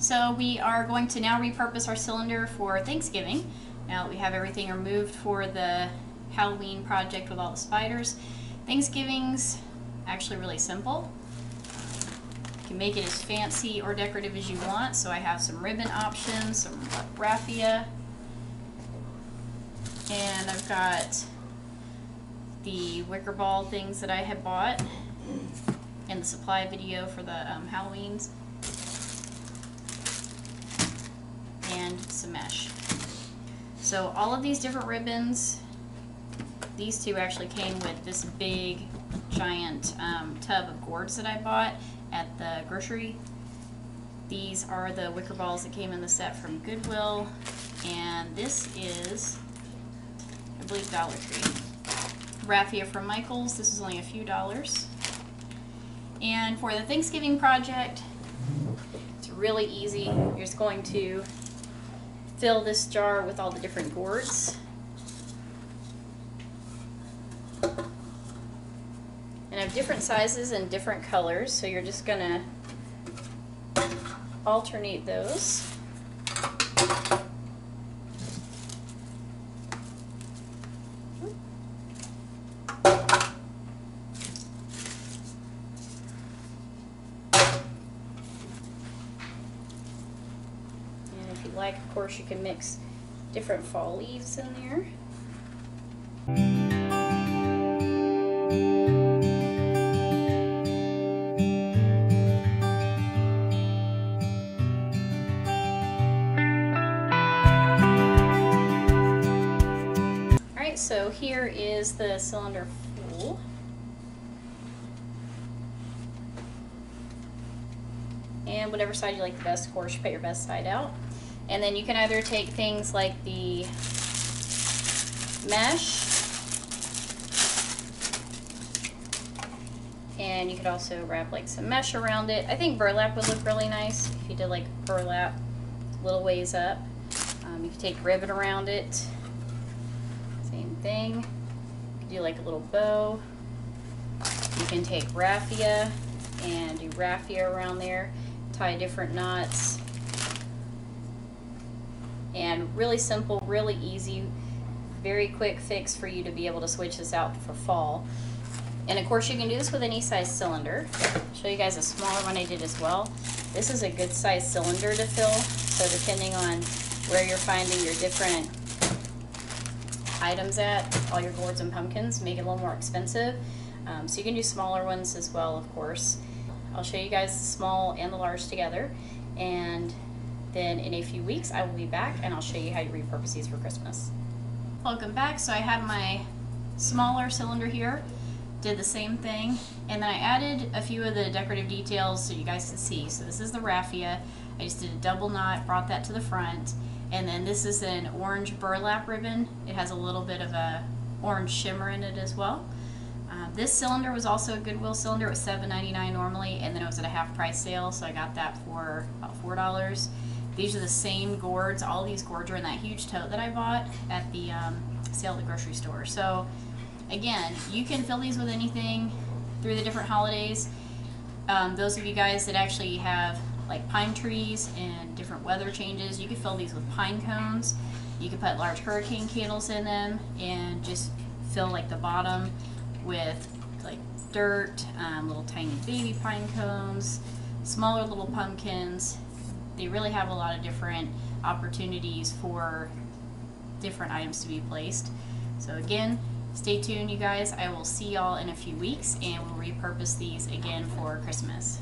So we are going to now repurpose our cylinder for Thanksgiving. Now that we have everything removed for the Halloween project with all the spiders. Thanksgiving's actually really simple. You can make it as fancy or decorative as you want. So I have some ribbon options, some raffia, and I've got the wicker ball things that I had bought in the supply video for the um, Halloweens. And some mesh. So all of these different ribbons, these two actually came with this big giant um, tub of gourds that I bought at the grocery. These are the wicker balls that came in the set from Goodwill. And this is, I believe, Dollar Tree. Raffia from Michaels. This is only a few dollars. And for the Thanksgiving project, it's really easy. You're just going to fill this jar with all the different gourds. And I have different sizes and different colors, so you're just gonna alternate those. And if you like, of course, you can mix different fall leaves in there. Alright, so here is the cylinder full. And whatever side you like the best, of course, you put your best side out. And then you can either take things like the mesh, and you could also wrap like some mesh around it. I think burlap would look really nice if you did like burlap little ways up. Um, you could take ribbon around it, same thing. Do like a little bow. You can take raffia and do raffia around there, tie different knots. And really simple, really easy, very quick fix for you to be able to switch this out for fall. And of course you can do this with any size cylinder. I'll show you guys a smaller one I did as well. This is a good size cylinder to fill, so depending on where you're finding your different items at, all your gourds and pumpkins, make it a little more expensive. Um, so you can do smaller ones as well, of course. I'll show you guys the small and the large together. And then in a few weeks, I will be back and I'll show you how you repurpose these for Christmas. Welcome back. So I had my smaller cylinder here, did the same thing, and then I added a few of the decorative details so you guys can see. So this is the raffia. I just did a double knot, brought that to the front, and then this is an orange burlap ribbon. It has a little bit of a orange shimmer in it as well. Uh, this cylinder was also a Goodwill cylinder. It was $7.99 normally, and then it was at a half price sale, so I got that for about $4. These are the same gourds. All these gourds are in that huge tote that I bought at the um, sale at the grocery store. So again, you can fill these with anything through the different holidays. Um, those of you guys that actually have like pine trees and different weather changes, you can fill these with pine cones. You can put large hurricane candles in them and just fill like the bottom with like dirt, um, little tiny baby pine cones, smaller little pumpkins. They really have a lot of different opportunities for different items to be placed. So again, stay tuned you guys. I will see y'all in a few weeks and we'll repurpose these again for Christmas.